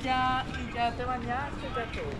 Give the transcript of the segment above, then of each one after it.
ya, y ya te bañaste, ya todo.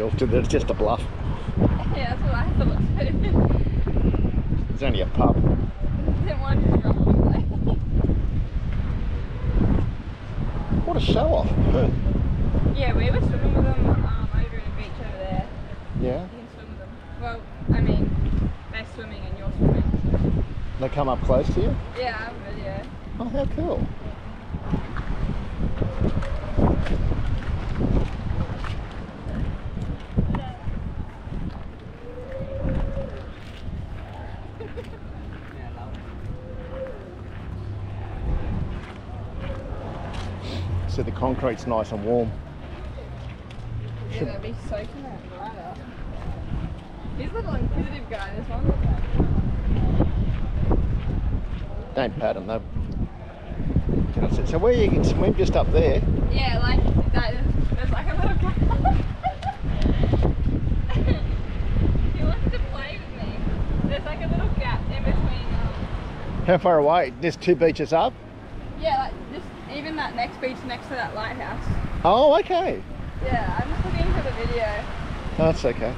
Just stand still. It's just a bluff. Yeah, that's what I thought too. It's only a pub. Didn't want to drop away. What a show off. Yeah, we were swimming with them um, over in a beach over there. Yeah. You can swim with them. Well, I mean, they're swimming and you're swimming. They come up close to you. Yeah, I have a video. Oh, how cool. Concrete's nice and warm. Yeah, they'll be soaking that right up. He's a little inquisitive guy, this one. Don't pat them though. So where you can swim just up there. Yeah, like that. Is, there's like a little gap. he wanted to play with me. There's like a little gap in between. Um, How far away? Just two beaches up? yeah, like even that next beach next to that lighthouse. Oh, okay. Yeah, I'm just looking for the video. That's okay.